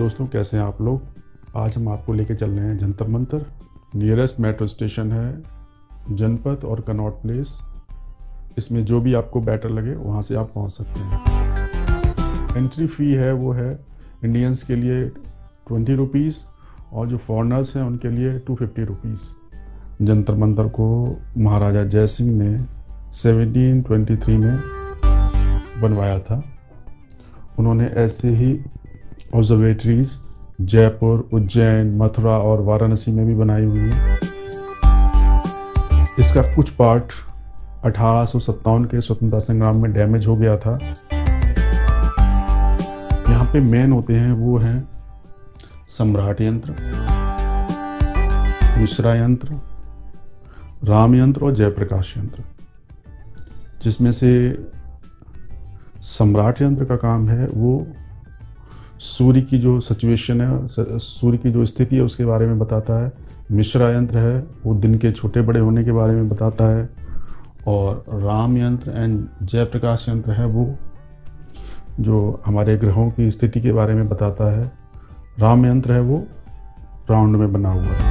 दोस्तों, कैसे हैं आप लोग? आज हम आपको लेके चल रहे हैं Jantar Mantar. Nearest metro station है जनपद और कनॉट प्लेस इसमें जो भी आपको बेटर लगे, वहाँ से आप पहुँच सकते हैं। एंट्री फ़ी है, वो है इंडियंस के लिए ट्वेंटी रुपीज़ और जो फॉरनर्स हैं, उनके लिए two fifty rupees Jantar Mantar को महाराजा जय सिंह ने 1723 में बनवाया था। उन्होंने ऐसे ही ऑब्जर्वेटरीज जयपुर, उज्जैन, मथुरा और वाराणसी में भी बनाई हुई है। इसका कुछ पार्ट अठारह सौ सत्तावन के स्वतंत्रता संग्राम में डैमेज हो गया था। यहाँ पे मेन होते हैं, वो हैं सम्राट यंत्र, मिश्रा यंत्र, राम यंत्र और जयप्रकाश यंत्र, जिसमें से सम्राट यंत्र का काम है वो सूर्य की जो सिचुएशन है सूर्य की जो स्थिति है, उसके बारे में बताता है। मिश्रा यंत्र है, वो दिन के छोटे बड़े होने के बारे में बताता है। और राम यंत्र एंड जयप्रकाश यंत्र है, वो जो हमारे ग्रहों की स्थिति के बारे में बताता है। राम यंत्र है, वो राउंड में बना हुआ है।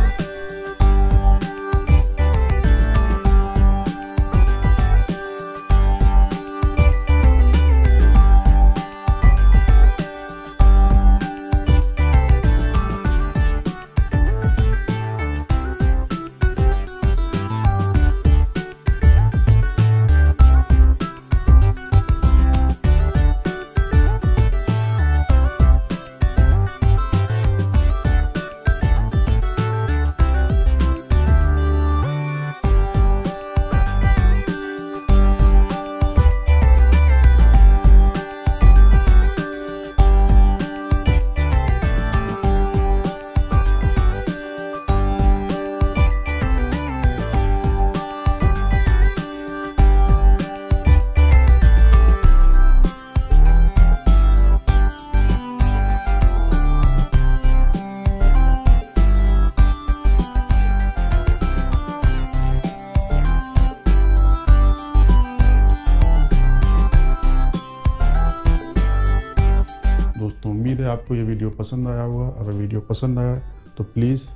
उम्मीद है आपको ये वीडियो पसंद आया होगा। अगर वीडियो पसंद आया तो प्लीज़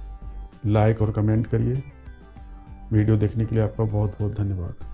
लाइक और कमेंट करिए। वीडियो देखने के लिए आपका बहुत बहुत धन्यवाद।